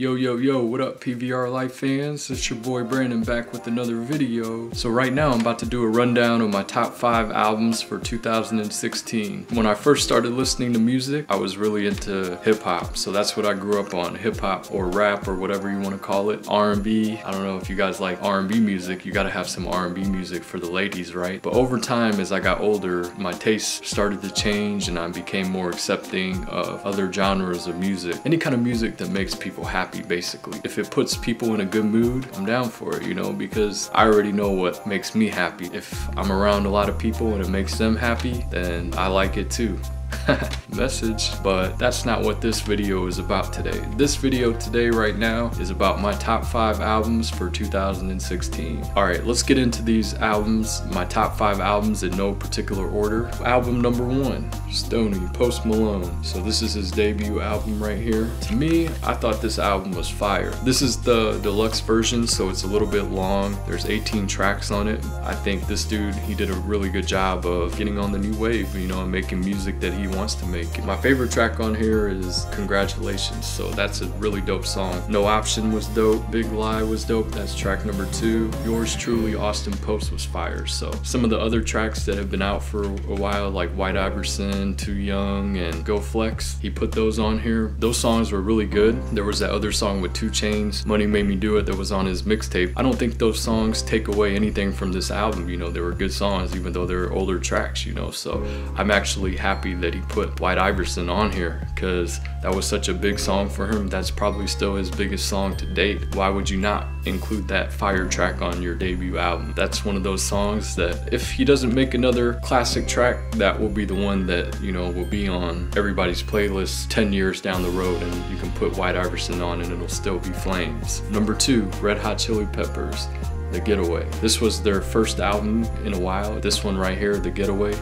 Yo, yo, yo, what up PVR Lyfe fans? It's your boy Brandon back with another video. So right now I'm about to do a rundown of my top 5 albums for 2016. When I first started listening to music, I was really into hip hop. So that's what I grew up on, hip hop or rap or whatever you want to call it. R&B, I don't know if you guys like R&B music, you gotta have some R&B music for the ladies, right? But over time as I got older, my tastes started to change and I became more accepting of other genres of music. Any kind of music that makes people happy happy basically. If it puts people in a good mood, I'm down for it, you know, because I already know what makes me happy. If I'm around a lot of people and it makes them happy, then I like it too. message, but that's not what this video is about today. This video today right now is about my top five albums for 2016. All right, let's get into these albums, my top five albums in no particular order. Album number one, Stoney, Post Malone. So this is his debut album right here. To me, I thought this album was fire. This is the deluxe version, so it's a little bit long. There's 18 tracks on it. I think this dude, he did a really good job of getting on the new wave, you know, and making music that he wants to make. My favorite track on here is Congratulations, so that's a really dope song. No Option was dope, Big Lie was dope, that's track number two. Yours truly, Austin Post was fire. So some of the other tracks that have been out for a while, like White Iverson, Too Young, and Go Flex, he put those on here. Those songs were really good. There was that other song with 2 Chainz, Money Made Me Do It, that was on his mixtape. I don't think those songs take away anything from this album, you know, they were good songs even though they're older tracks, you know, so I'm actually happy that he put White Iverson on here because that was such a big song for him. That's probably still his biggest song to date. Why would you not include that fire track on your debut album? That's one of those songs that if he doesn't make another classic track, that will be the one that, you know, will be on everybody's playlist 10 years down the road and you can put White Iverson on and it'll still be flames. Number two, Red Hot Chili Peppers. The Getaway. This was their first album in a while. This one right here, The Getaway,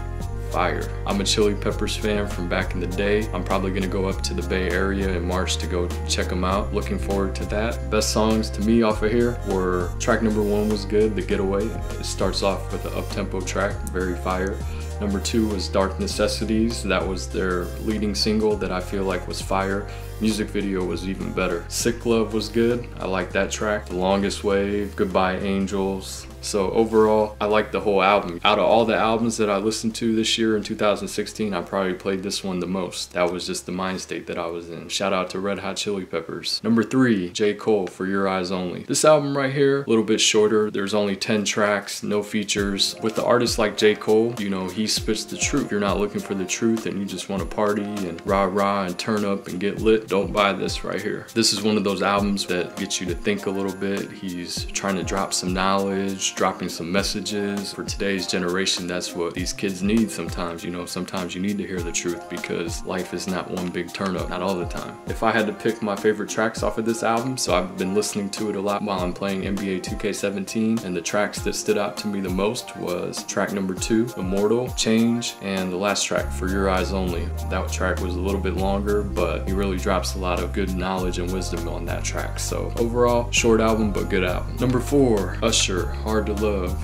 fire. I'm a Chili Peppers fan from back in the day. I'm probably gonna go up to the Bay Area in March to go check them out. Looking forward to that. Best songs to me off of here were track number one was good, The Getaway. It starts off with an up-tempo track, very fire. Number two was Dark Necessities. That was their leading single that I feel like was fire. Music video was even better. Sick Love was good. I like that track. The Longest Wave, Goodbye Angels, so overall, I like the whole album. Out of all the albums that I listened to this year in 2016, I probably played this one the most. That was just the mind state that I was in. Shout out to Red Hot Chili Peppers. Number three, J. Cole, 4 Your Eyez Only. This album right here, a little bit shorter. There's only 10 tracks, no features. With the artists like J. Cole, you know, he spits the truth. If you're not looking for the truth and you just want to party and rah rah and turn up and get lit, don't buy this right here. This is one of those albums that gets you to think a little bit. He's trying to drop some knowledge, dropping some messages. For today's generation, that's what these kids need sometimes. You know, sometimes you need to hear the truth because life is not one big turn up, not all the time. If I had to pick my favorite tracks off of this album, so I've been listening to it a lot while I'm playing NBA 2K17, and the tracks that stood out to me the most was track number two, Immortal, Change, and the last track, 4 Your Eyez Only. That track was a little bit longer, but he really drops a lot of good knowledge and wisdom on that track. So overall, short album, but good album. Number four, Usher, Hard to love.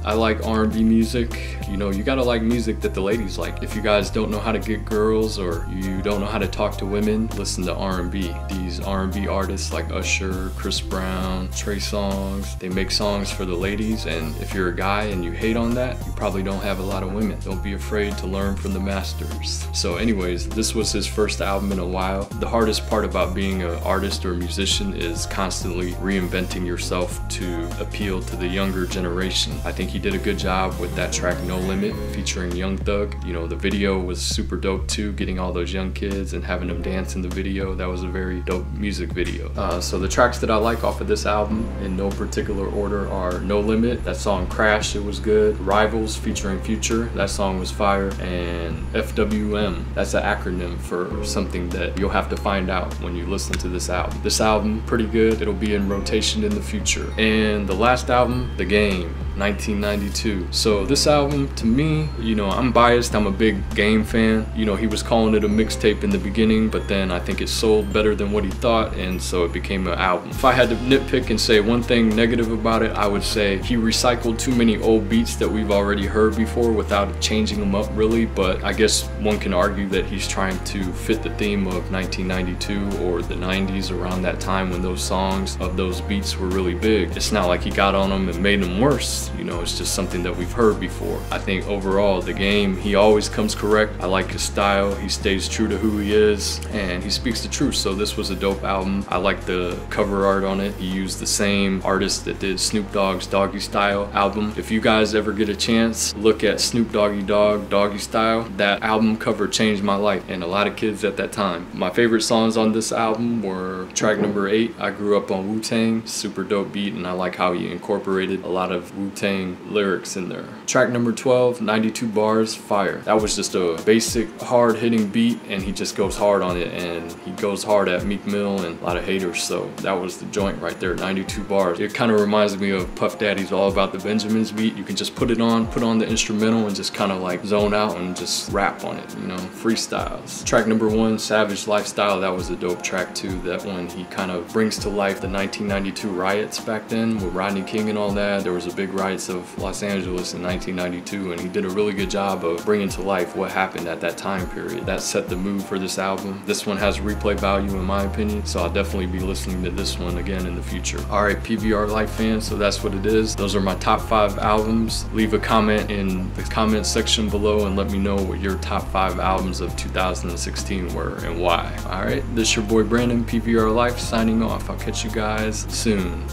I like R&B music. You know, you gotta like music that the ladies like. If you guys don't know how to get girls or you don't know how to talk to women, listen to R&B. These R&B artists like Usher, Chris Brown, Trey Songz, they make songs for the ladies and if you're a guy and you hate on that, you probably don't have a lot of women. Don't be afraid to learn from the masters. So anyways, this was his first album in a while. The hardest part about being an artist or a musician is constantly reinventing yourself to appeal to the younger generation. I think he did a good job with that track No Limit featuring Young Thug. You know, the video was super dope too, getting all those young kids and having them dance in the video. That was a very dope music video. Uh, so the tracks that I like off of this album in no particular order are No Limit, that song Crash, it was good. Rivals featuring Future, that song was fire. And FWM, that's an acronym for something that you'll have to find out when you listen to this album. This album, pretty good. It'll be in rotation in the future. And the last album, The Game. 1992. So this album, to me, you know, I'm biased. I'm a big Game fan. You know, he was calling it a mixtape in the beginning, but then I think it sold better than what he thought, and so it became an album. If I had to nitpick and say one thing negative about it, I would say he recycled too many old beats that we've already heard before without changing them up really, but I guess one can argue that he's trying to fit the theme of 1992 or the 90s around that time when those songs of those beats were really big. It's not like he got on them and made them worse, you know, it's just something that we've heard before. I think overall, the game, he always comes correct. I like his style, he stays true to who he is, and he speaks the truth, so this was a dope album. I like the cover art on it. He used the same artist that did Snoop Dogg's Doggy Style album. If you guys ever get a chance, look at Snoop Doggy Dogg Doggy Style. That album cover changed my life and a lot of kids at that time. My favorite songs on this album were track number eight, I Grew Up on Wu-Tang, super dope beat, and I like how he incorporated a lot of Wu-Tang lyrics in there. Track number 12, 92 bars, fire. That was just a basic, hard hitting beat, and he just goes hard on it, and he goes hard at Meek Mill and a lot of haters, so that was the joint right there, 92 bars. It kind of reminds me of Puff Daddy's All About the Benjamins beat. You can just put it on, put on the instrumental, and just kind of like zone out and just rap on it, you know, freestyles. Track number one, Savage Lifestyle, that was a dope track too. That one, he kind of brings to life the 1992 riots back then with Rodney King and all that. There was a big riots of Los Angeles in 1992, and he did a really good job of bringing to life what happened at that time period. That set the mood for this album. This one has replay value in my opinion, so I'll definitely be listening to this one again in the future. All right, PVR Lyfe fans, so that's what it is. Those are my top five albums. Leave a comment in the comment section below and let me know what your top five albums of 2016 were and why. All right, this your boy Brandon, PVR Lyfe, signing off. I'll catch you guys soon.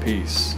Peace.